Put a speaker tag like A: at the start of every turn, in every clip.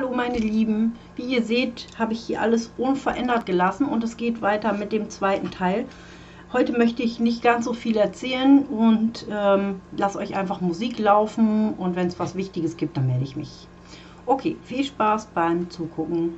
A: Hallo meine Lieben, wie ihr seht, habe ich hier alles unverändert gelassen und es geht weiter mit dem zweiten Teil. Heute möchte ich nicht ganz so viel erzählen und ähm, lasse euch einfach Musik laufen und wenn es was Wichtiges gibt, dann melde ich mich. Okay, viel Spaß beim Zugucken.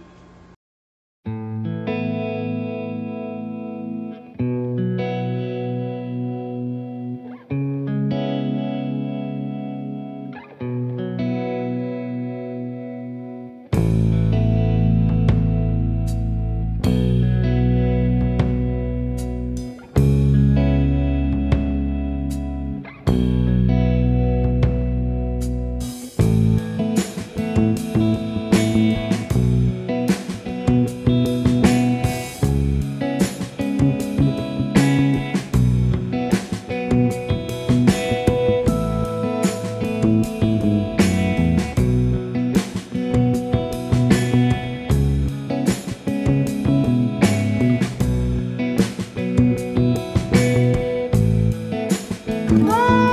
A: Oh.